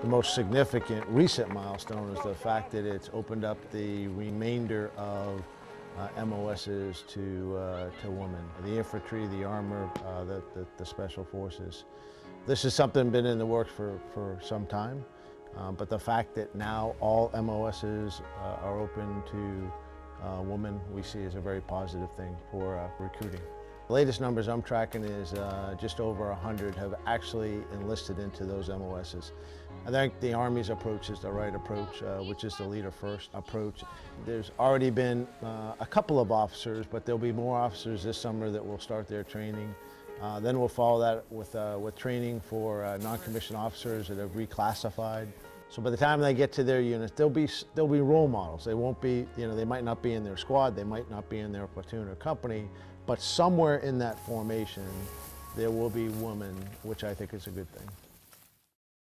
The most significant recent milestone is the fact that it's opened up the remainder of uh, MOSs to, uh, to women. The infantry, the armor, uh, the, the, the, special forces. This is something been in the works for, for some time, um, but the fact that now all MOSs uh, are open to uh, women we see as a very positive thing for uh, recruiting. The latest numbers I'm tracking is uh, just over 100 have actually enlisted into those MOSs. I think the Army's approach is the right approach, uh, which is the leader first approach. There's already been uh, a couple of officers, but there'll be more officers this summer that will start their training. Uh, then we'll follow that with, uh, with training for uh, non-commissioned officers that have reclassified. So by the time they get to their units, they'll be, they'll be role models. They won't be, you know, they might not be in their squad, they might not be in their platoon or company, but somewhere in that formation, there will be women, which I think is a good thing.